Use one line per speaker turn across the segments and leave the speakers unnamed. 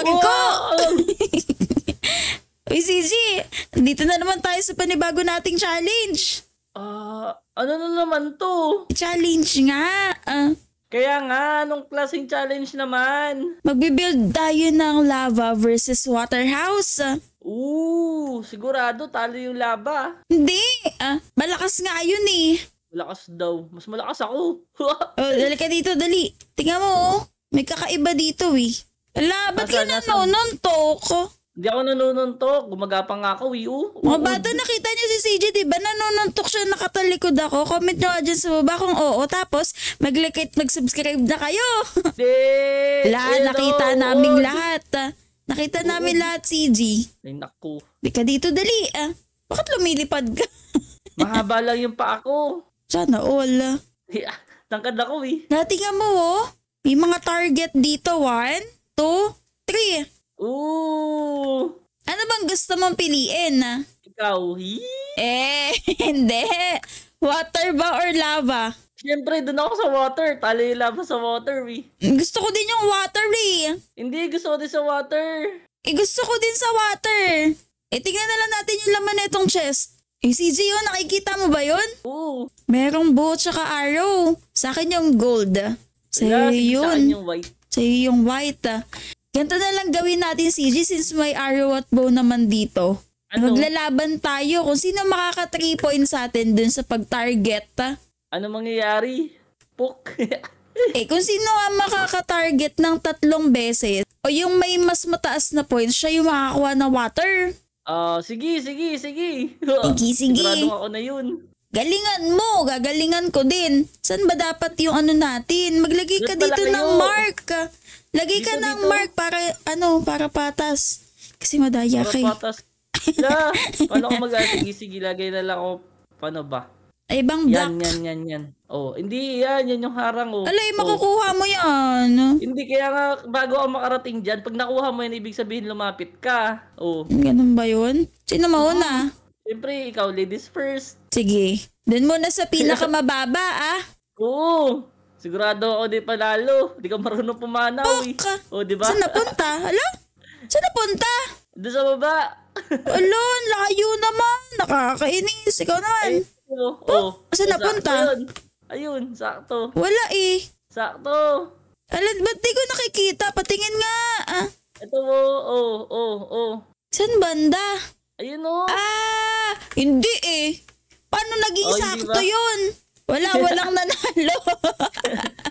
Aray ko!
Wow!
Uy, CG, dito na naman tayo sa panibago nating challenge.
Ah, ano na naman to?
Challenge nga. Ah,
Kaya nga, anong klaseng challenge naman?
magbibuild tayo ng lava versus water house.
Ooh, sigurado talo yung laba.
hindi. Ah, malakas nga yun eh.
Malakas daw. Mas malakas ako.
Oh, dali ka dito, dali. Tingnan mo, oh. May kakaiba dito eh. Ala, ba't ka nanonontok?
Hindi ako nanununtok. Gumagapang nga ako, Wiu.
Mga bata, nakita niyo si CJ, di ba? Nanonontok siya, nakatalikod ako. Comment nyo nga dyan sa baba kung oo. Tapos, mag-like at mag-subscribe na kayo.
Hindi.
Lahat, nakita
oh,
naming
oh.
lahat. ah. Nakita namin lahat, CJ.
Ay, naku.
Di ka dito, dali. Ah. Bakit lumilipad ka?
Mahaba lang yung paa ko.
Sana all. ah.
Eh, Tangkad ako, eh.
Natingan mo, oh. May mga target dito. One, two, three.
Ooh.
Ano bang gusto mong piliin? ah?
Ikaw, hi?
Eh, hindi. Water ba or lava?
Siyempre, dun ako sa water. Talo yung laba sa water, eh.
Gusto ko din yung water eh.
Hindi, gusto ko din sa water.
Eh gusto ko din sa water. Eh tingnan na lang natin yung laman na itong chest. Eh CJ yun, nakikita mo ba yun?
Oo.
Merong bow tsaka arrow. Sa akin yung gold. Sa'yo
sige, sa akin
yun.
yung white.
Sa'yo yung white. ah. Ganito na lang gawin natin CJ since may arrow at bow naman dito.
Ano?
Maglalaban tayo kung sino makaka 3 points sa atin dun sa pag-target. ah.
Ano mangyayari? Puk.
Eh kung sino ang makaka-target ng tatlong beses o yung may mas mataas na points, siya yung makakakuha ng water.
Ah, sige, sige, sige.
Sige, sige.
Sigurado ako na yun.
Galingan mo, gagalingan ko din. Saan ba dapat yung ano natin? Maglagay ka
Doon
dito ng mark. Lagay ka
Dito,
ng
dito.
mark para ano, para patas. Kasi madaya
Para
kay.
patas. La, paano ko mag Sige, sige, lagay na lang ako. Paano ba?
Ay, ibang
Yan,
black.
yan, yan, yan. Oh, hindi yan. Yan yung harang, oh.
Alay,
Oh.
makukuha mo yan.
Hindi, kaya nga, bago ako makarating dyan, pag nakuha mo yan, ibig sabihin lumapit ka. Oh.
Ganun ba yun? Sino mauna?
Siyempre, ikaw, ladies first.
Sige. Doon muna sa pinakamababa, ah.
Oo. Sigurado ako di panalo. Di ka marunong pumanaw, eh.
Ka.
Oh, di ba?
Saan napunta? Hala? Saan napunta?
Doon sa baba.
Alon, layo naman. Nakakainis. Ikaw naman.
oh, oh.
saan
Oh,
napunta?
Ayun, sakto.
Wala eh.
Sakto.
Alan, ba't di ko nakikita? Patingin nga. Ah,
Ito, oh, oh, oh, oh.
saan banda?
Ayun, oh.
Ah, hindi eh. Paano naging
Oh, hindi
sakto yun? Wala, walang nanalo.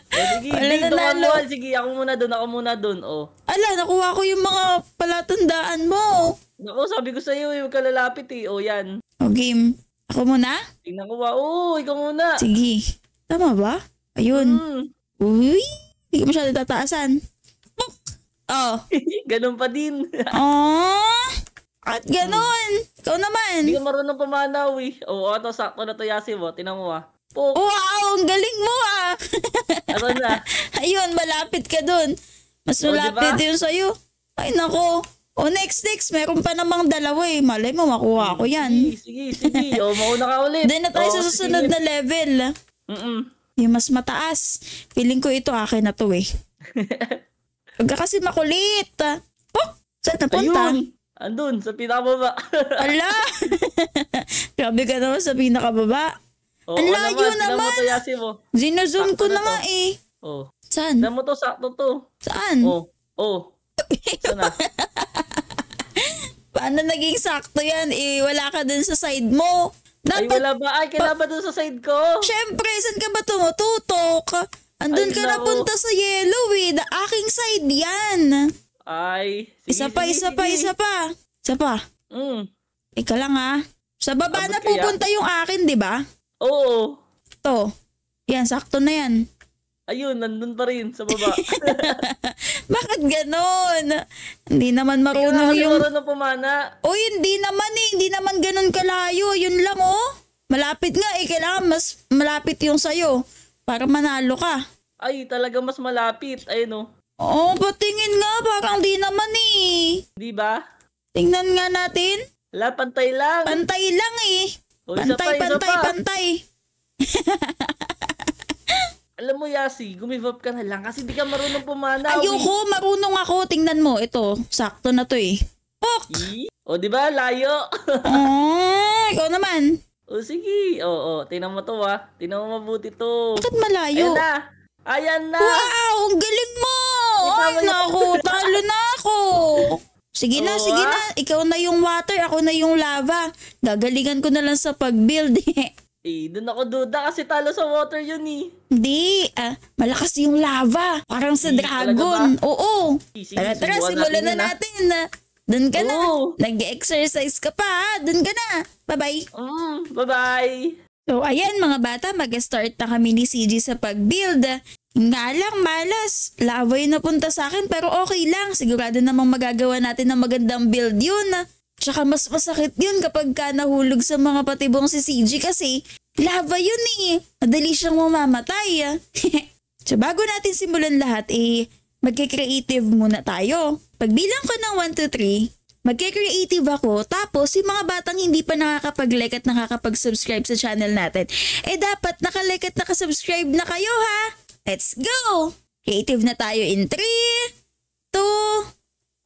Eh, sige,
Wala
dito
na
ka
nalo.
Mual. Sige, ako muna doon, ako muna doon, oh.
Ala, nakuha ko yung mga palatandaan mo.
Naku, sabi ko sa iyo, huwag ka lalapit eh. Oh, yan.
O game, ako muna?
Tingnan ko ba? Oh, ikaw muna.
Sige. Tama ba? Ayun.
Hmm.
Uy, hindi ko masyado tataasan. Oh.
Ganun pa din.
Oh. At ganun. Ikaw naman.
Hindi ka marunong pumanaw eh. Oo, oh, ito, sakto na to yasi mo. Tinan mo ah. Pok,
Wow, ang galing mo ah.
ano na?
Ayun, malapit ka dun. Mas
O,
malapit
diba?
yun sa'yo. Ay, nako. O, next, next. Meron pa namang dalawa eh. Malay mo, makuha ko yan.
Sige, sige, sige. O, mauna ka ulit.
Doon na tayo
Oo,
sa susunod
sige.
na level.
Mm-mm.
Yung mas mataas. Feeling ko ito akin na to eh. Huwag ka kasi makulit. Oh, saan napunta?
Ayun. Andun, sa pinakababa.
Ala! Grabe ka naman sa pinakababa.
Oo
Ang layo naman.
to yasi mo.
Zinozoom ko
na
na nga
to.
eh.
Oh.
Saan?
Tinan mo to, sakto to.
Saan?
Oh, oh. Sana.
Paano naging sakto yan? Eh, wala ka dun sa side mo.
Ay,
Dapat,
wala ba? Ay, kailan ba dun sa side ko?
syempre, saan ka ba tumututok? Andun
Ay,
ka
nako.
napunta sa yellow eh. The aking side yan.
Ay, sige,
isa pa,
sige,
isa
sige.
pa, isa pa. Isa pa.
Mm.
Ika lang ha. Sa baba
Abot
na
kaya?
pupunta yung akin, di ba?
Oo.
To. Yan, sakto na yan.
Ayun, nandun pa rin sa baba.
Bakit ganon? Hindi naman
Kaya
marunong yung...
marunong pumana.
O hindi naman eh, hindi naman ganun kalayo. Yun lang oh. Malapit nga eh, kailangan mas malapit yung sayo para manalo ka.
Ay, talaga mas malapit. Ayun oh.
Oo, patingin nga, parang di naman eh.
Di ba?
Tingnan nga natin.
Wala, pantay lang.
Pantay lang eh.
O, isa pa,
Pantay, pantay,
pa.
pantay.
Alam mo, Yasi, gumivap ka na lang kasi di ka marunong pumanaw.
Ayoko, marunong ako, tingnan mo. Ito, sakto na to eh. Ok!
I? O, di ba? Layo.
Oh, ikaw naman.
o, sige. O, o. Tingnan mo to, ah. Tingnan mo mabuti to.
Bakit malayo?
Ayan na. Ayan na.
Wow! Ang galing mo! Ay,
na-
naku, talo na ako. Sige na,
Oo,
sige
ah.
na. Ikaw na yung water, ako na yung lava. Gagalingan ko na lang sa pag-build.
Eh, dun ako duda kasi talo sa water yun eh.
Hindi, ah, malakas yung lava. Parang sa
Hindi,
dragon. Oo.
Eh, sige,
Tara, tara, simulan na
natin ah.
na. Doon ka na.
Oo.
Nag-exercise ka pa. ha? Doon ka na. Bye-bye.
Mm, bye-bye.
So, ayan mga bata, mag-start na kami ni CG sa pag-build. Nga lang, malas. Lava yung napunta sa akin pero okay lang. Sigurado namang magagawa natin ng magandang build yun. Tsaka mas masakit yun kapag ka nahulog sa mga patibong si CG kasi lava yun eh. Madali siyang mamamatay. so bago natin simulan lahat eh, magke-creative muna tayo. Pagbilang ko ng 1, 2, 3, magke-creative ako tapos yung mga batang hindi pa nakakapag-like at nakakapag-subscribe sa channel natin, eh dapat nakalike at nakasubscribe na kayo ha! Let's go! Creative na tayo in 3, 2,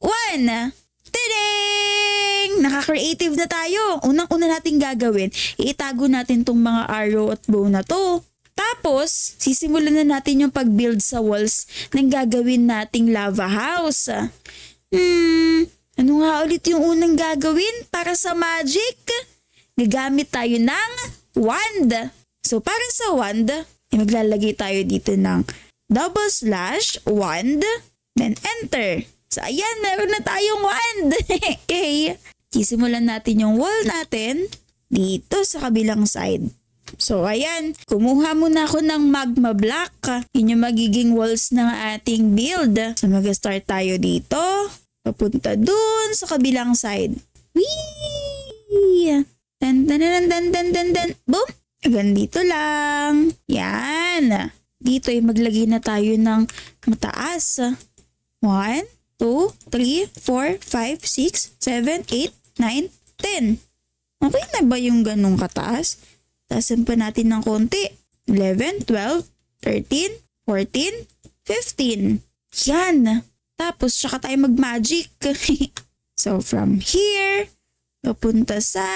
1. Tadang! Naka-creative na tayo. Unang-una natin gagawin, itago natin tong mga arrow at bow na to. Tapos, sisimulan na natin yung pag-build sa walls ng gagawin nating lava house. Hmm, ano nga ulit yung unang gagawin para sa magic? Gagamit tayo ng wand. So, para sa wand, maglalagay tayo dito ng double slash wand, then enter. So, ayan, meron na tayong wand. okay. Sisimulan natin yung wall natin dito sa kabilang side. So, ayan. Kumuha muna ako ng magma block. Yun yung magiging walls ng ating build. So, mag-start tayo dito. Papunta dun sa kabilang side. Whee! Tan tan tan tan tan tan tan. Boom! Hanggang dito lang. Yan. Dito ay maglagay na tayo ng mataas. 1, 2, 3, 4, 5, 6, 7, 8, 9, 10. Okay na ba yung ganong kataas? Taasan pa natin ng konti. 11, 12, 13, 14, 15. Yan. Tapos, tsaka tayo mag-magic. so, from here, papunta sa...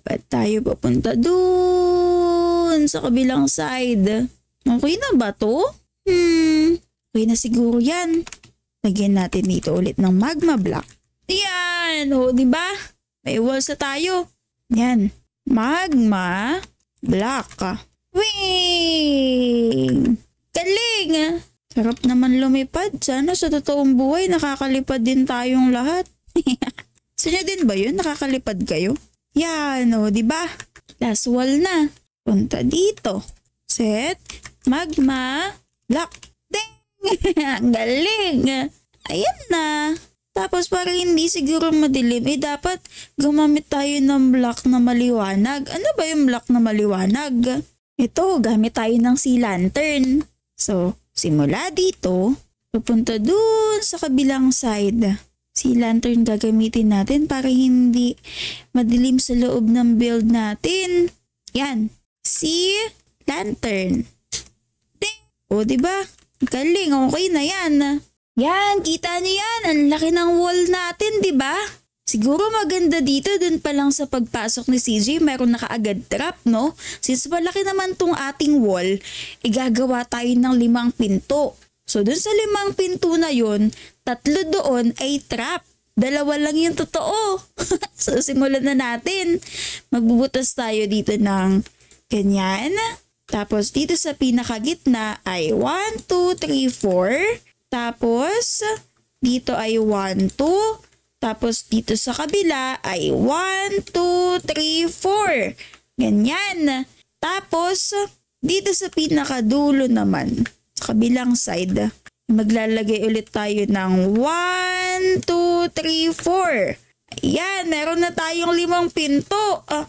Ba't tayo papunta dun sa kabilang side? Okay na ba to? Hmm, okay na siguro yan. Lagyan natin dito ulit ng magma block. Yan! O, di ba? May walls na tayo. Yan. Magma block. Wing! Galing! Sarap naman lumipad. Sana sa totoong buhay nakakalipad din tayong lahat. Sa din ba yun? Nakakalipad kayo? Yan o, di ba? Last wall na. Punta dito. Set. Magma. Block. Ding! Ang galing! Ayan na. Tapos para hindi siguro madilim, eh dapat gumamit tayo ng block na maliwanag. Ano ba yung block na maliwanag? Ito, gamit tayo ng sea lantern. So, simula dito, pupunta dun sa kabilang side. Sea lantern gagamitin natin para hindi madilim sa loob ng build natin. Yan. Sea lantern. Ding! O, di ba? Galing, okay na yan. Yan, kita niyo yan. Ang laki ng wall natin, di ba? Siguro maganda dito dun pa lang sa pagpasok ni CJ, meron nakaagad trap, no? Since malaki naman tong ating wall, igagawa tayo ng limang pinto. So dun sa limang pinto na yun, tatlo doon ay trap. Dalawa lang yung totoo. so simulan na natin. Magbubutas tayo dito ng ganyan. Tapos dito sa pinakagitna ay 1, 2, 3, 4. Tapos dito ay 1, 2. Tapos dito sa kabila ay 1, 2, 3, 4. Ganyan. Tapos dito sa pinakadulo naman, kabilang side, maglalagay ulit tayo ng 1, 2, 3, 4. Ayan, meron na tayong limang pinto. Ah,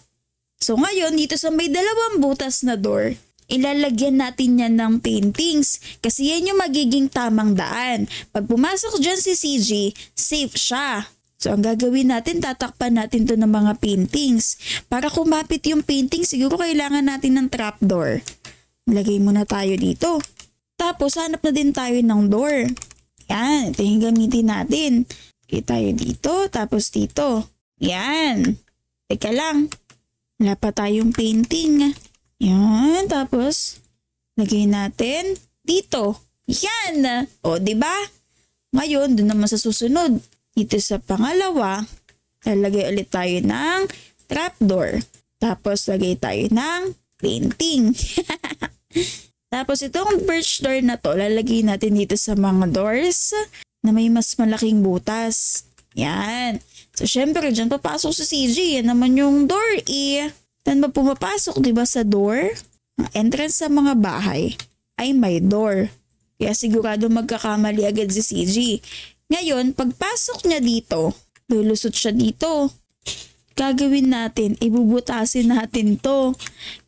So ngayon, dito sa may dalawang butas na door, ilalagyan natin yan ng paintings kasi yan yung magiging tamang daan. Pag pumasok dyan si CG, safe siya. So ang gagawin natin, tatakpan natin to ng mga paintings. Para kumapit yung painting, siguro kailangan natin ng trapdoor. Lagay muna tayo dito. Tapos hanap na din tayo ng door. Yan, ito yung gamitin natin. Okay tayo dito, tapos dito. Yan. Teka lang. Wala pa tayong painting. Yan, tapos lagay natin dito. Yan. O, ba? Ngayon, dun naman sa susunod. Dito sa pangalawa, lalagay ulit tayo ng trapdoor. Tapos lagay tayo ng painting. Tapos itong birch door na to, lalagay natin dito sa mga doors na may mas malaking butas. Yan. So, syempre, dyan papasok sa CG. Yan naman yung door eh. Saan ba pumapasok, ba, sa door? Ang entrance sa mga bahay ay may door. Kaya sigurado magkakamali agad si CG. Ngayon, pagpasok niya dito, lulusot siya dito. Gagawin natin, ibubutasin natin to.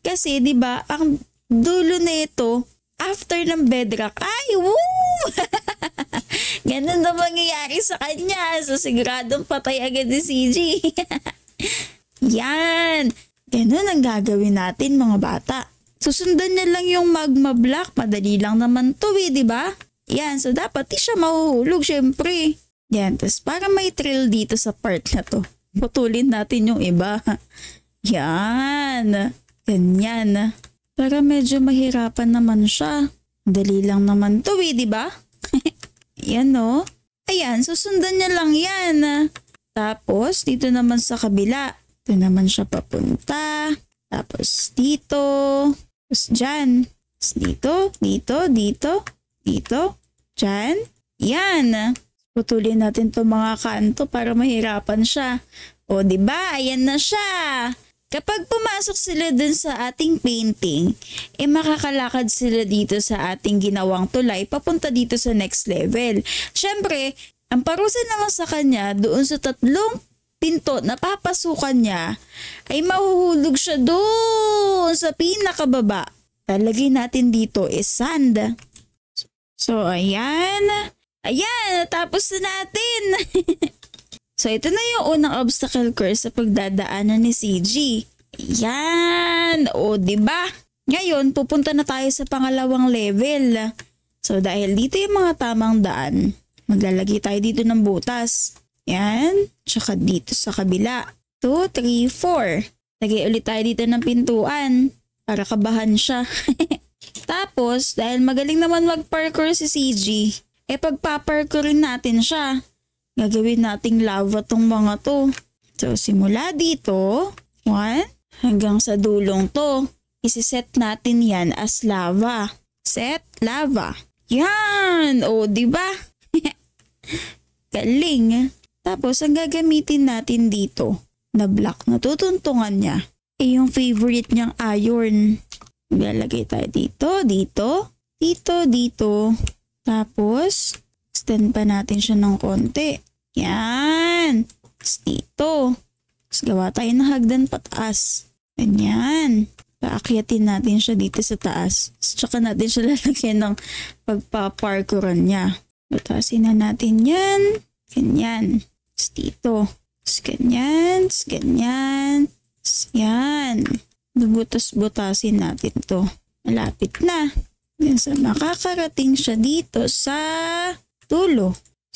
Kasi 'di ba, ang dulo nito after ng bedrock, ay woo! Ganun na mangyayari sa kanya. So siguradong patay agad si CG. Yan. Ganun ang gagawin natin mga bata. Susundan niya lang yung magma block. Madali lang naman to eh, di ba? Yan, so dapat di siya mahuhulog syempre. Yan, tapos para may thrill dito sa part na to. Putulin natin yung iba. Yan. Ganyan. Para medyo mahirapan naman siya. Dali lang naman to eh, di ba? yan no. Ayan, susundan niya lang yan. Tapos, dito naman sa kabila. Ito naman siya papunta. Tapos dito. Tapos dyan. Tapos dito, dito, dito, dito, dyan. Yan. Putulin natin to mga kanto para mahirapan siya. O, di ba? Ayan na siya. Kapag pumasok sila dun sa ating painting, eh makakalakad sila dito sa ating ginawang tulay papunta dito sa next level. Siyempre, ang parusa naman sa kanya doon sa tatlong pinto na papasukan niya ay mahuhulog siya doon sa pinakababa. Lalagay natin dito is sand. So, ayan. Ayan, tapos na natin. so, ito na yung unang obstacle course sa pagdadaanan ni CG. Yan! O, ba? Ngayon, pupunta na tayo sa pangalawang level. So, dahil dito yung mga tamang daan, maglalagay tayo dito ng butas. Yan. Tsaka dito sa kabila. 2, 3, 4. Lagay ulit tayo dito ng pintuan para kabahan siya. Tapos, dahil magaling naman mag-parkour si CG, eh pagpaparkourin natin siya. Gagawin nating lava tong mga to. So, simula dito, 1, hanggang sa dulong to. Isiset natin yan as lava. Set lava. Yan! O, di ba? Galing. Tapos, ang gagamitin natin dito na block na tutuntungan niya ay yung favorite niyang iron. Ilalagay tayo dito, dito, dito, dito. Tapos, extend pa natin siya ng konti. Yan. Tapos dito. Tapos gawa tayo ng hagdan pataas. Ganyan. Paakyatin natin siya dito sa taas. Tsaka natin siya lalagyan ng pagpaparkuran niya. Batasin na natin yan. Ganyan. Tapos dito. Tapos ganyan. Tapos ganyan. Tapos yan. Bubutas-butasin natin to. Malapit na. Yan sa makakarating siya dito sa tulo.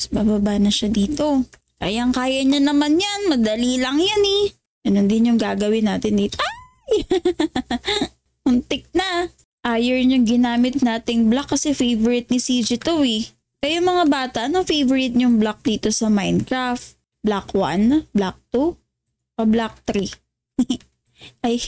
Bababa na siya dito. Kayang-kaya niya naman yan. Madali lang yan eh. Ganun din yung gagawin natin dito. Ay! Muntik na. Iron yung ginamit nating block kasi favorite ni CJ to eh. Kayo mga bata, anong favorite nyong block dito sa Minecraft? Block 1? Block 2? O block 3? Ay,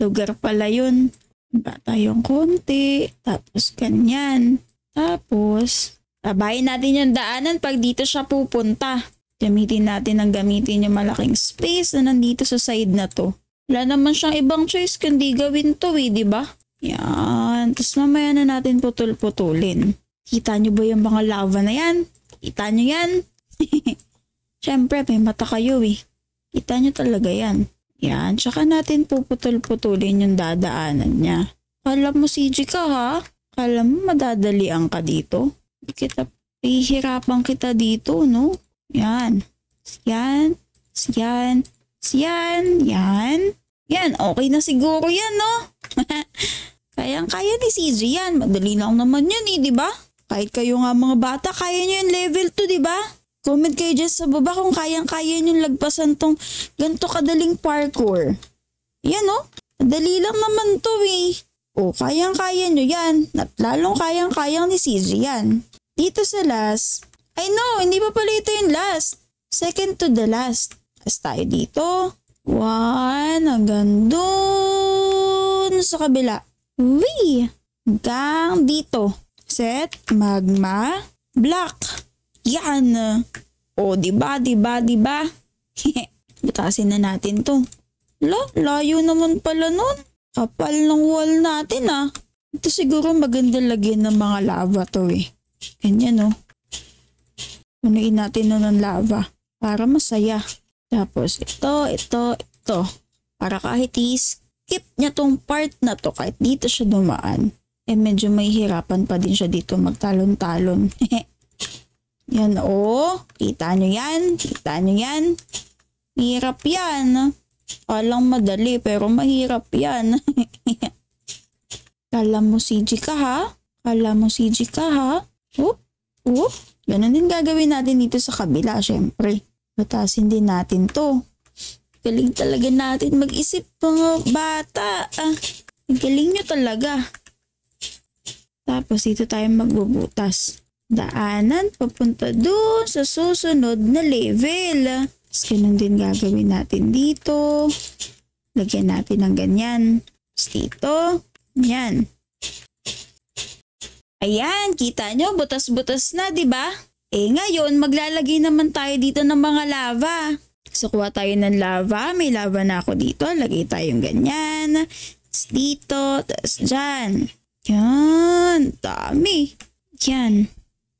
lugar pala yun. Ba tayong konti. Tapos ganyan. Tapos, tabayin natin yung daanan pag dito siya pupunta. Gamitin natin ang gamitin yung malaking space na nandito sa side na to. Wala naman siyang ibang choice kundi gawin to eh, di ba? Yan. Tapos mamaya na natin putol-putulin. Kita nyo ba yung mga lava na yan? Kita nyo yan? Siyempre, may mata kayo eh. Kita nyo talaga yan. Yan, tsaka natin puputol-putulin yung dadaanan niya. Kala mo CG ka ha? Kala mo madadalian ka dito? Kita, pihirapan kita dito, no? Yan. Yan. Yan. Yan. Yan. Yan, okay na siguro yan, no? Kayang-kaya ni CG yan. Madali lang naman yan eh, di ba? Kahit kayo nga mga bata, kaya nyo yung level 2, di ba? Comment kayo dyan sa baba kung kayang-kaya nyo lagpasan tong ganito kadaling parkour. Yan oh, madali lang naman to eh. O, kayang-kaya nyo yan. At lalong kayang-kayang ni CJ yan. Dito sa last, I know, hindi pa pala ito yung last. Second to the last. As tayo dito. One, hanggang doon sa kabila. Wee! Hanggang dito. Set, magma, black. Yan. O, diba, diba, diba? Butasin na natin to. Lo, layo naman pala nun. Kapal ng wall natin ah. Ito siguro maganda lagyan ng mga lava to eh. Ganyan oh. Punuin natin nun ng lava. Para masaya. Tapos ito, ito, ito. Para kahit i-skip niya tong part na to, kahit dito siya dumaan, eh medyo may hirapan pa din siya dito magtalon-talon. yan oh. Kita nyo yan? Kita nyo yan? Hirap yan. Alang madali pero mahirap yan. Kala mo CG ka ha? Kala mo CG ka ha? Oop, oop. Ganun din gagawin natin dito sa kabila, syempre. Batasin din natin to. Galing talaga natin mag-isip mga bata. Ah, galing nyo talaga. Tapos dito tayo magbubutas. Daanan papunta doon sa susunod na level. Tapos ganun din gagawin natin dito. Lagyan natin ng ganyan. Tapos dito, yan. Ayan, kita nyo, butas-butas na, ba? Eh ngayon, maglalagay naman tayo dito ng mga lava. So kuha tayo ng lava, may lava na ako dito, lagay tayong ganyan. Tapos dito, tapos dyan. Yan, dami. Yan.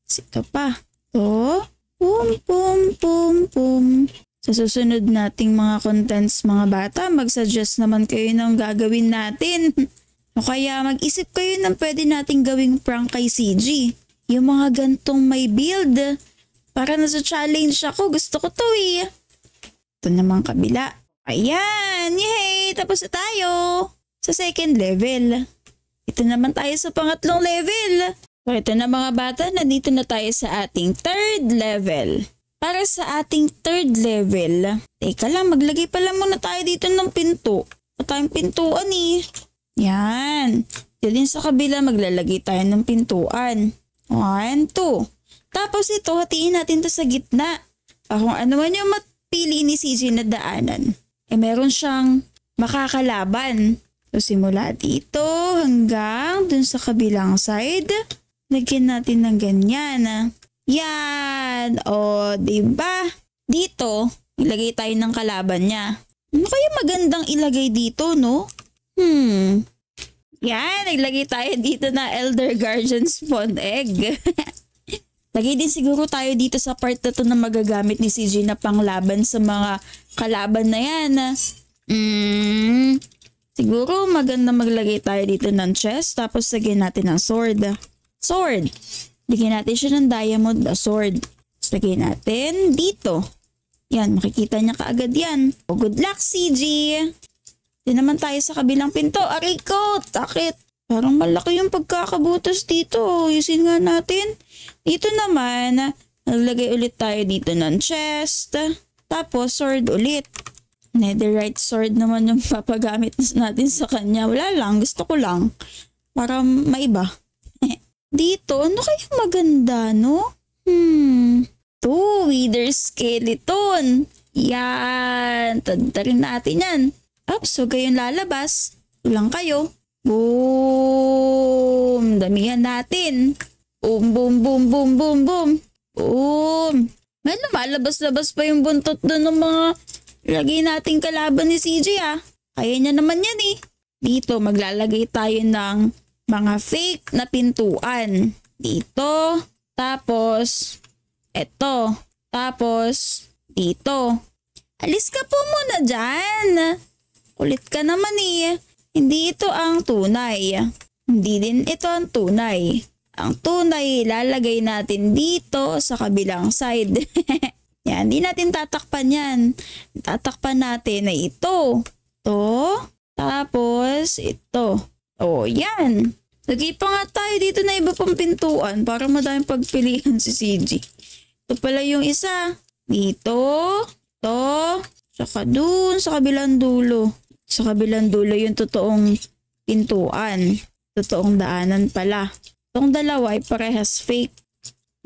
Ito pa. To. Pum, pum, pum, pum. Sa susunod nating mga contents mga bata, mag-suggest naman kayo ng gagawin natin. O kaya mag-isip kayo ng pwede nating gawing prank kay CG. Yung mga gantong may build. Para na sa challenge ako, gusto ko to eh. Ito naman kabila. Ayan! Yay! Tapos na tayo! Sa second level. Ito naman tayo sa pangatlong level. So ito na mga bata, nandito na tayo sa ating third level. Para sa ating third level, teka lang, maglagay pala muna tayo dito ng pinto. At tayong pintuan eh. Yan. Diyan din sa kabila maglalagay tayo ng pintuan. One, two. Tapos ito, hatiin natin to sa gitna. Ah, kung ano man yung mapili ni CJ na daanan, eh meron siyang makakalaban. So simula dito hanggang dun sa kabilang side, lagyan natin ng ganyan. Ah. Yan! O, diba? Dito, ilagay tayo ng kalaban niya. Ano kaya magandang ilagay dito, no? Hmm. Yan, naglagay tayo dito na Elder Guardian Spawn Egg. Lagay din siguro tayo dito sa part na to na magagamit ni CJ na panglaban sa mga kalaban na yan. Hmm. Siguro maganda maglagay tayo dito ng chest tapos lagyan natin ng sword. Sword. Lagyan natin siya ng diamond na sword. Tapos natin dito. Yan, makikita niya kaagad yan. O, good luck, CG! Di naman tayo sa kabilang pinto. Aray ko, takit. Parang malaki yung pagkakabutas dito. Yusin nga natin. Dito naman, naglagay ulit tayo dito ng chest. Tapos, sword ulit. Netherite sword naman yung papagamit natin sa kanya. Wala lang, gusto ko lang. Para maiba. dito, ano kaya maganda, no? Hmm. To, wither skeleton. Yan. Tanda rin natin yan. Oops, huwag kayong lalabas. Tulang kayo. Boom! Damihan natin. Boom, boom, boom, boom, boom, boom. Boom! May lumalabas-labas pa yung buntot doon ng mga lagay nating kalaban ni CJ ah. Kaya niya naman yan eh. Dito maglalagay tayo ng mga fake na pintuan. Dito. Tapos, eto. Tapos, dito. Alis ka po muna dyan. Kulit ka naman eh. Hindi ito ang tunay. Hindi din ito ang tunay. Ang tunay lalagay natin dito sa kabilang side. yan, hindi natin tatakpan yan. Tatakpan natin na ito. To. Tapos ito. O, yan. Lagi pa nga tayo dito na iba pang pintuan para madaming pagpilian si CG. Ito pala yung isa. Dito. To. Saka dun sa kabilang dulo. Sa kabilang dulo yung totoong pintuan. Totoong daanan pala. Itong dalawa ay parehas fake.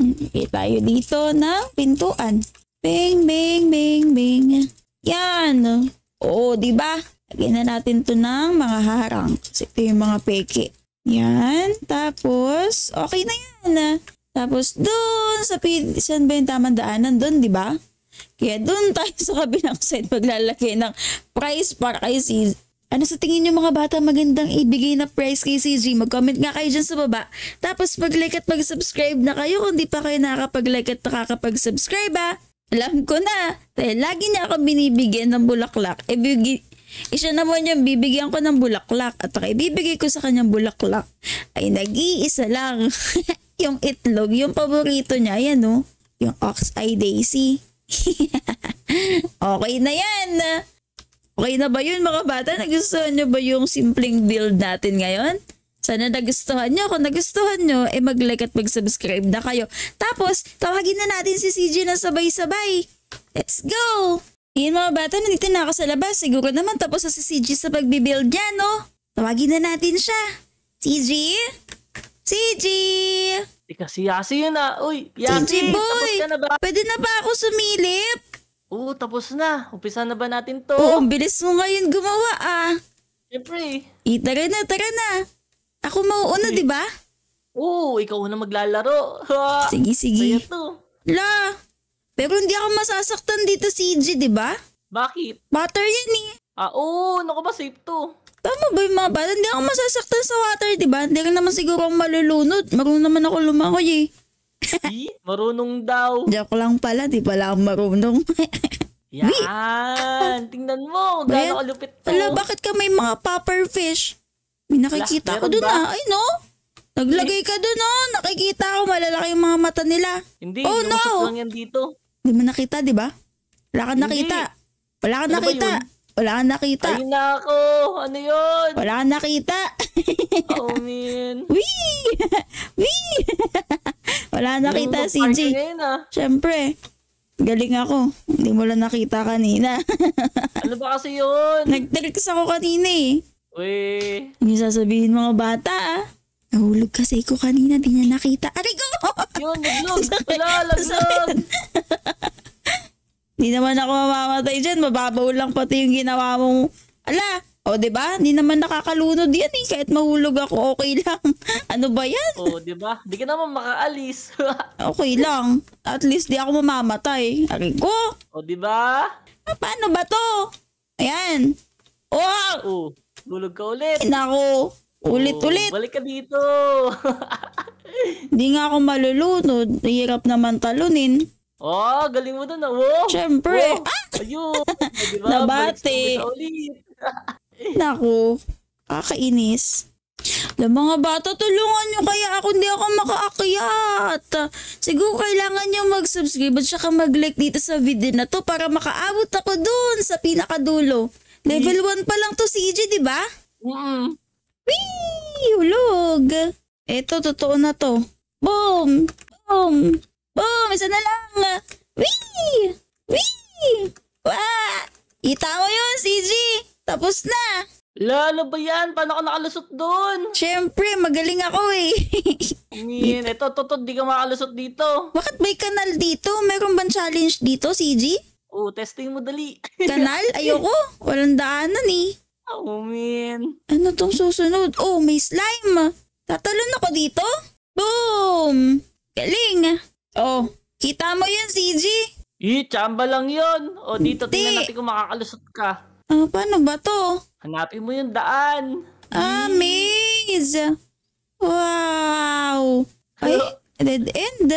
Okay tayo dito na pintuan. Bing, bing, bing, bing. Yan. Oo, di ba? Lagyan na natin to ng mga harang. Kasi ito yung mga peke. Yan. Tapos, okay na yan. Tapos, dun sa. Saan ba yung tamang daanan? Dun, di ba? Kaya dun tayo sa kabilang side paglalaki ng price para kay CG. Ano sa tingin nyo mga bata magandang ibigay na price kay CG? Mag-comment nga kayo dyan sa baba. Tapos mag-like at mag-subscribe na kayo kung di pa kayo nakakapag-like at nakakapag-subscribe ha. Alam ko na. Dahil lagi niya ako binibigyan ng bulaklak. E bigi, eh, siya naman yung bibigyan ko ng bulaklak at pag ibibigay ko sa kanyang bulaklak ay nag-iisa lang. yung itlog, yung paborito niya, yan no? Yung ox eye daisy. okay na yan. Okay na ba yun mga bata? Nagustuhan nyo ba yung simpleng build natin ngayon? Sana nagustuhan nyo. Kung nagustuhan nyo, eh mag-like at mag-subscribe na kayo. Tapos, tawagin na natin si CJ na sabay-sabay. Let's go! Yun mga bata, nandito na ako sa labas. Siguro naman tapos na si CJ sa pagbibuild niya, no? Tawagin na natin siya. CJ? CJ!
Ika si Yasi yun ah. Uy, Yasi, tapos ka na ba?
Pwede na ba ako sumilip?
Oo, tapos na. Umpisa na ba natin to?
Oo, ang bilis mo ngayon gumawa ah.
Siyempre.
Eh, tara na, tara na. Ako mauuna, di ba?
Oo, ikaw na maglalaro. Ha!
Sige, sige.
Sa'yo to.
La, pero hindi ako masasaktan dito CJ, di ba?
Bakit?
Butter yan eh.
Ah, oo, naku ba safe to?
Tama ba yung mga bata? Hindi ako masasaktan sa water, di ba? Hindi rin naman siguro ako malulunod. Marunong naman ako lumangoy eh.
Di, marunong daw.
Joke lang pala, di pala ako marunong.
Yan, tingnan mo, gaano kalupit to.
Ala, bakit ka may mga popper fish? May nakikita
Ala,
ko dun ah. Ay no? Naglagay ka dun oh. Nakikita ko malalaki yung mga mata nila.
Hindi,
Oh, no.
lang yan dito.
Di mo nakita, di ba? Wala kang
Hindi.
nakita. Wala kang
Ano ba
nakita. Wala kang nakita.
Ayun na ako, ano yun?
Wala kang nakita.
Oh, man.
Wee! Wee! Wala kang nakita, CJ.
ngayon, ah.
Siyempre. Galing ako. Hindi mo lang nakita kanina.
Ano ba kasi yun?
Nag-tricks ako kanina eh.
Uy,
yung sasabihin mga bata ah? Nahulog kasi ko kanina, di niya nakita. Aray ko!
yun, naglog. Wala, laglag.
Di naman ako mamamatay dyan. Mababaw lang pati yung ginawa mong... Ala! O, di ba? Di naman nakakalunod yan eh. Kahit mahulog ako, okay lang. ano ba yan?
Oh, di ba? Di ka naman makaalis.
Okay lang. At least di ako mamamatay. Aray ko!
oh, di ba?
Ah, paano ba to? Ayan. Oh!
Oh, hulog ka ulit.
Nako. Ulit-ulit.
Oh, balik ka dito.
Di nga ako malulunod. Hirap naman talunin.
Oh, galing mo dun ah. Wow.
Siyempre.
Wow. Ayun. Oh, di ba?
Nabati. Naku. Kakainis. Alam mga bata, tulungan nyo kaya ako hindi ako makaakyat. Siguro kailangan nyo mag-subscribe at saka mag-like dito sa video na to para makaabot ako dun sa pinakadulo. Level 1 pa lang to si EJ, di ba?
Mm-mm.
Wee! Hulog! Eto, totoo na to. Boom! Boom! Boom! Isa na lang! Wee! Wee! Wah! Ita mo yun, CG! Tapos na!
Lalo ba yan? Paano ka nakalusot doon?
Siyempre, magaling ako eh.
Min, ito, to, to, di ka makalusot dito.
Bakit may kanal dito? Meron bang challenge dito, CG?
Oh, testing mo dali.
Kanal? Ayoko. Walang daanan eh.
oh, min.
Ano tong susunod? Oh, may slime. Tatalon ako dito? Boom! Galing. Oh, kita mo yan, CG?
Eh, tsamba lang yon. O, dito,
Hindi.
tingnan natin kung makakalusot ka.
Ah, paano ba to?
Hanapin mo yung daan.
Ah, maze! Wow! Ay, dead end.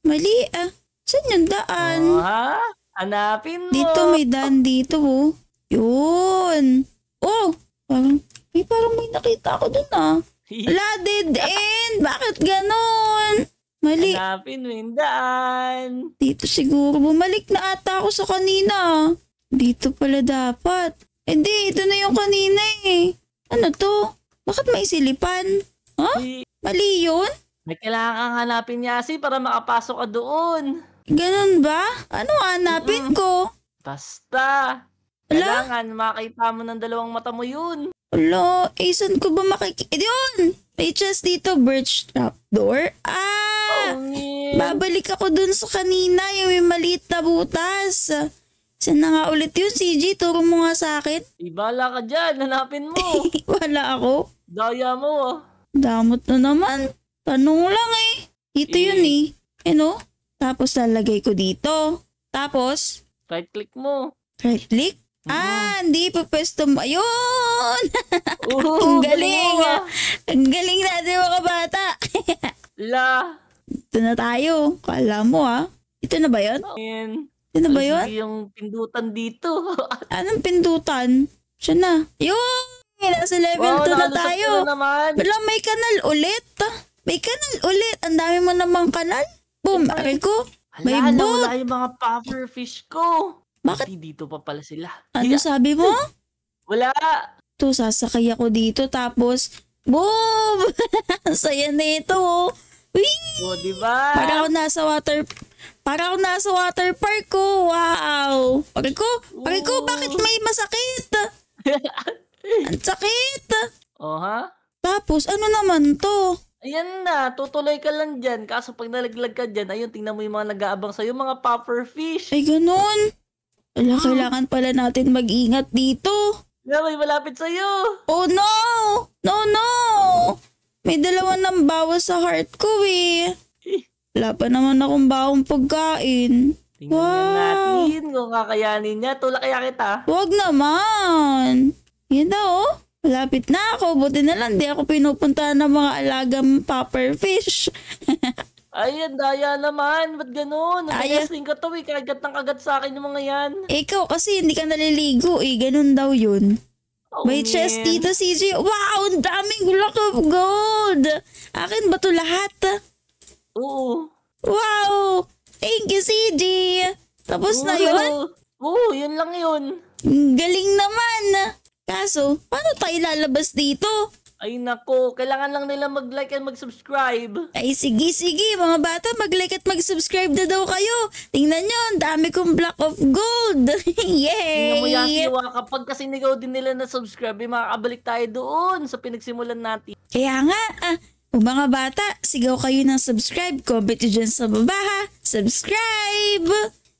Mali ah. Saan yung daan?
Oh, ha? Hanapin mo.
Dito may daan dito oh. Yun. Oh, parang, may parang may nakita ako dun ah. Wala, dead end. Bakit ganon? Mali.
Hanapin mo yung daan.
Dito siguro. Bumalik na ata ako sa kanina. Dito pala dapat. Hindi, ito na yung kanina eh. Ano to? Bakit may silipan? Huh? Mali yun?
may kailangan kang hanapin Yasi para makapasok ka doon.
Ganun ba? Ano hanapin ko?
Basta.
Ala?
Kailangan makita mo ng dalawang mata mo yun.
Alo, eh, saan ko ba makikita? Eh, yun! May chest dito, birch trap door. Ah!
Man.
Babalik ako dun sa kanina, yung may maliit na butas. Saan na nga ulit yun, CG? Turo mo nga sa akin.
Ibala ka dyan, hanapin mo.
Wala ako.
Daya mo ah.
Damot na naman. Tanong lang eh. Dito
Eh.
yun eh. Ano? Tapos lalagay ko dito. Tapos,
Right click mo.
right click.
Mm-hmm.
Ah, hindi pa pwesto mo. Ayun! Ang galing ah. Ang galing natin mga bata.
La.
Ito na tayo. Kala mo ah. Ito na ba yun?
Man.
Ito na ba yun?
Yung pindutan dito.
Anong pindutan? Siya na. Yun! Nasa level 2 na tayo.
na naman.
Wala, may kanal ulit. May kanal ulit. Ang dami mo namang kanal. Boom, aray ko. May
Hala,
boat.
wala yung mga puffer fish ko.
Bakit?
Hindi dito pa pala sila.
Ano sabi mo?
Wala.
to sasakay ako dito tapos boom! Saya na ito oh. Whee!
O, di ba?
Para ako nasa water para ako nasa water park ko. Wow! Pare ko, pare ko,
Oo.
bakit may masakit? Ang sakit!
o, ha?
Tapos, ano naman to?
Ayan na, tutuloy ka lang dyan. Kaso pag nalaglag ka dyan, ayun, tingnan mo yung mga nag-aabang sa'yo, mga puffer fish.
Ay, ganun. Wala, kailangan pala natin mag-ingat dito.
Na may malapit sa'yo.
Oh no! No, no! May dalawa ng bawas sa heart ko eh. Wala pa naman akong bawang pagkain.
Tingnan
Wow.
natin kung kakayanin niya. Tulak kaya kita.
Huwag naman. Yan na oh. Malapit na ako. Buti na lang di ako pinupunta ng mga alagang popper fish.
Ayan, daya naman. Ba't ganun?
Aya.
Nag-wrestling ka to eh. Kagat ng kagat sa akin yung mga yan.
Ikaw kasi hindi ka naliligo eh. Ganun daw yun.
Oh,
May
man.
chest dito, CJ. Wow! Ang daming block of gold! Akin ba to lahat?
Oo.
Wow! Thank you, CJ! Tapos na
Oo.
yun?
Oo, yun lang yun.
Galing naman! Kaso, paano tayo lalabas dito?
Ay nako, kailangan lang nila mag-like and mag-subscribe.
Ay sige sige mga bata mag-like at mag-subscribe na daw kayo. Tingnan nyo, ang dami kong block of gold.
Tingnan mo yan,
Yay!
siwa. Kapag kasi nigaw din nila na subscribe, eh, makakabalik tayo doon sa pinagsimulan natin.
Kaya nga, ah, o mga bata, sigaw kayo ng subscribe. Comment nyo dyan sa baba ha. Subscribe!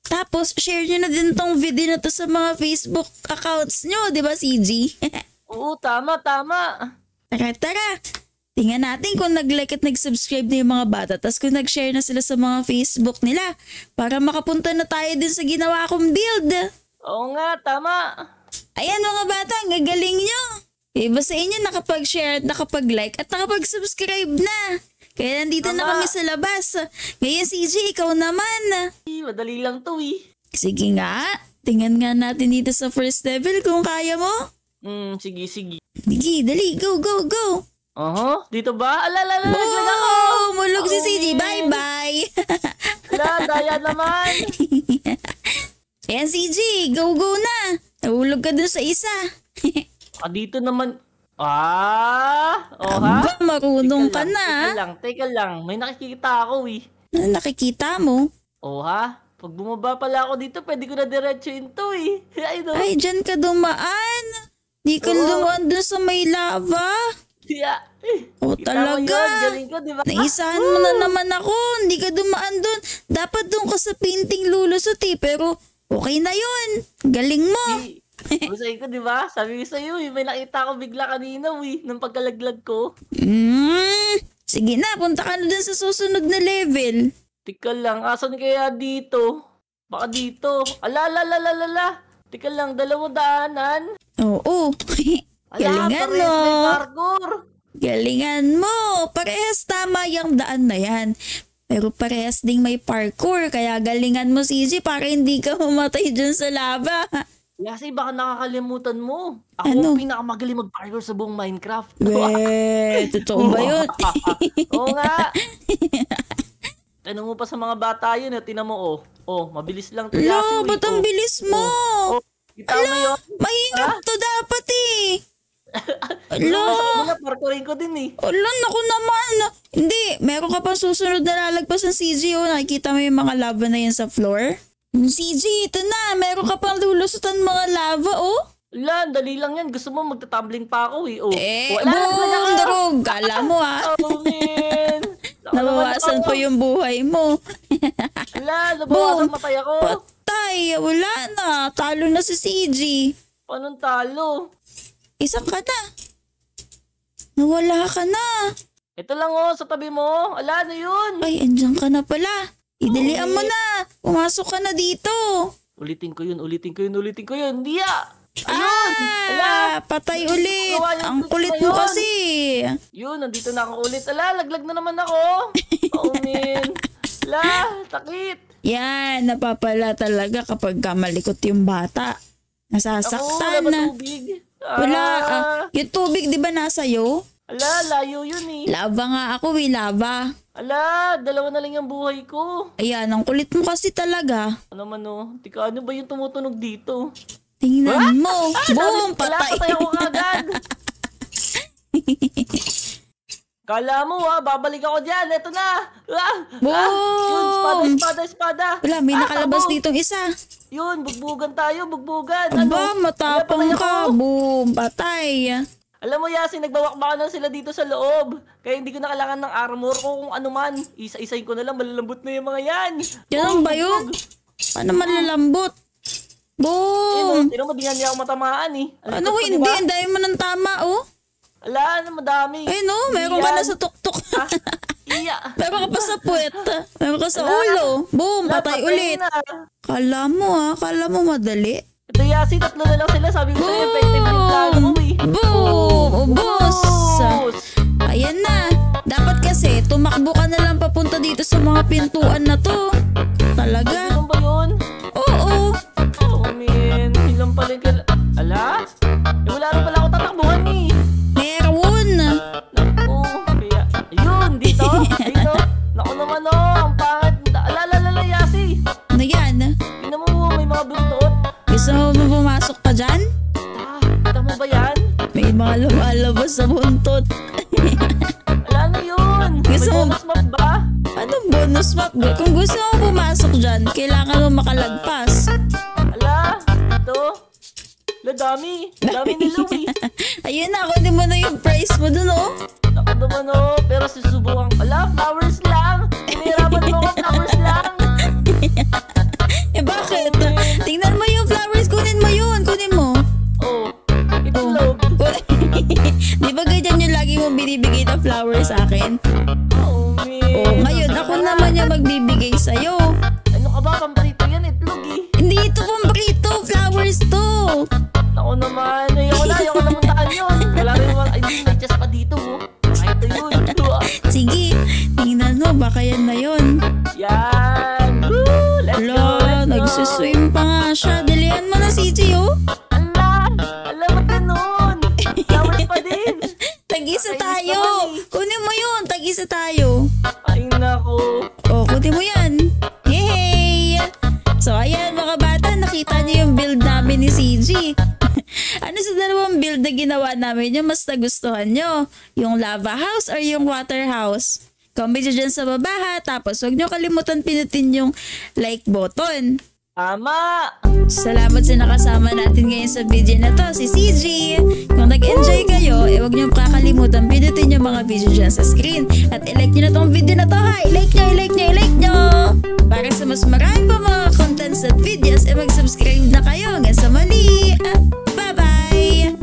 Tapos, share nyo na din tong video na to sa mga Facebook accounts nyo, di ba CG?
Oo, tama, tama.
Tara, tara. Tingnan natin kung nag-like at nag-subscribe na yung mga bata. Tapos kung nag-share na sila sa mga Facebook nila. Para makapunta na tayo din sa ginawa kong build.
Oo nga, tama.
Ayan mga bata, ang gagaling nyo. Iba sa inyo nakapag-share at nakapag-like at nakapag-subscribe na. Kaya nandito na
Tama.
kami sa labas. Ngayon CJ, ikaw naman.
Eh, madali lang to eh.
Sige nga, tingnan nga natin dito sa first level kung kaya mo.
Hmm, sige, sige.
Sige, dali, go, go, go.
Aha, dito ba? Alala, alala, naglag ako.
Oh, mulog si
man.
Bye-bye.
Ala, daya naman.
Ayan CJ, go, go na. Nahulog ka dun sa isa.
Ah, dito naman. Ah, oh ha?
Aba, marunong
Teka
ka
lang,
na.
Teka lang, teka lang. May nakikita ako eh.
Na nakikita mo.
Oh ha? Pag bumaba pala ako dito, pwede ko na diretsuin to eh. Ay, no.
Ay, dyan ka dumaan. Di ka
Oo.
dun sa may lava.
Yeah.
O
Kita mo
talaga.
yun, galing ko, di ba?
Naisahan mo na naman ako. Hindi ka dumaan dun. Dapat dun ka sa painting lulusot eh. Pero okay na yun. Galing mo.
Busay ko, di ba? Sabi ko sa'yo, eh, may nakita ko bigla kanina, eh, nung pagkalaglag ko.
Mm, sige na, punta ka na dun sa susunod na level.
Tika lang, asan kaya dito? Baka dito. Ala, ala, ala, ala, ala. Tika lang, dalawang daanan.
Oo. Galingan mo.
parkour.
Galingan mo. Parehas tama yung daan na yan. Pero parehas ding may parkour. Kaya galingan mo, CJ, para hindi ka mamatay dyan sa lava.
Kasi baka nakakalimutan mo. Ako
Ano?
ang pinakamagaling mag-parkour sa buong Minecraft.
We, totoo ba yun?
Oo nga. Tanong mo pa sa mga bata yun, eh. tinan mo, oh. Oh, mabilis lang to.
Lo,
uy.
ba't ang
oh.
bilis mo?
Oh, kita mo yun?
To dapat eh. Ala,
Wala, parkurin ko din eh.
ala, naku naman. Hindi, meron ka pang susunod na lalagpas ng CG, oh. Nakikita mo yung mga lava na yan sa floor? CG, ito na. Meron ka pang lulusutan mga lava, oh.
Wala, dali lang yan. Gusto mo magta-tumbling pa ako eh. Oh,
Eh,
wala
boom, darog. Kala mo, ah.
Oh, man.
Nabawasan po yung buhay mo.
Wala, nabawasan
Boom.
matay ako.
Patay, wala na. Talo na si CG.
Paano talo?
Isang ka na. Nawala ka na.
Ito lang oh, sa tabi mo. Ala, ano yun?
Ay, andyan ka na pala. Idalian mo na. Pumasok ka na dito.
Ulitin ko yun, ulitin ko yun, ulitin ko yun. Hindi ah! Ayun! Ala!
Ah, patay ulit.
Gawa
Ang kulit
na
mo kasi.
Yun, nandito na ako ulit. Ala, laglag na naman ako. Oh, man. Ala, takit.
Yan, napapala talaga kapag kamalikot yung bata.
Ako,
Nasasaktan
wala
na.
ba tubig? Ah,
Wala. ah, yung tubig, di ba nasa'yo?
Ala, layo yun eh.
Lava nga ako, eh, lava.
Ala, dalawa na lang yung buhay ko.
Ayan, ang kulit mo kasi talaga.
Ano man oh, tika ano ba yung tumutunog dito?
Tingnan mo. Boom,
Wala,
patay.
ako kagad. Kala mo ah, babalik ako dyan. Ito na. Ah,
Boom!
Ah, yun, espada, espada, espada.
Wala, may
Ah,
nakalabas
tabo.
ditong isa.
Yun, bugbugan tayo, bugbugan. Ano?
Aba, matapang
Wala, patay
ka. Boom, patay.
Alam mo, Yasi, nagbawakbakan na sila dito sa loob. Kaya hindi ko na kailangan ng armor ko kung ano man. Isa-isayin ko na lang, malalambot na yung mga yan.
Ganun ba yun? Paano malalambot? Boom!
Tino mo, di nga niya ako matamaan eh.
Ano
ko,
hindi?
diba?
Ang dami mo ng tama, oh.
Ala, ano, madami.
Ayun, oh. Meron ka na sa tuktok.
Ah, iya.
meron ka pa sa puwet. Meron ka sa ulo. Boom,
Ala,
patay ulit.
na.
Kala mo, ah. Kala mo madali.
Ito, Yasi, tatlo na lang sila. Sabi ko sa'yo, effective yung plano mo eh.
Boom! Ubos!
Ubus!
Ayan na. Dapat kasi, tumakbo ka na lang papunta dito sa mga pintuan na to. Talaga?
Ano ba yun?
Oo.
Oh, man. Ilang ay, chest pa dito mo. Kahit na yun. Ah,
Sige, tingnan mo, baka yan na yun.
Yan. Woo! Let's go, let's go.
nagsuswim pa nga siya. namin yung mas nagustuhan nyo, yung lava house or yung water house. Comment nyo dyan sa baba ha, tapos huwag nyo kalimutan pinutin yung like button.
Tama!
Salamat sa nakasama natin ngayon sa video na to, si CG! Kung nag-enjoy kayo, eh huwag nyo kakalimutan pinutin yung mga video dyan sa screen. At ilike nyo na tong video na to ha! I-like nyo, i-like nyo, i-like nyo! Para sa mas marami pa mga contents at videos, eh mag-subscribe na kayo. Hanggang sa mali! Bye-bye!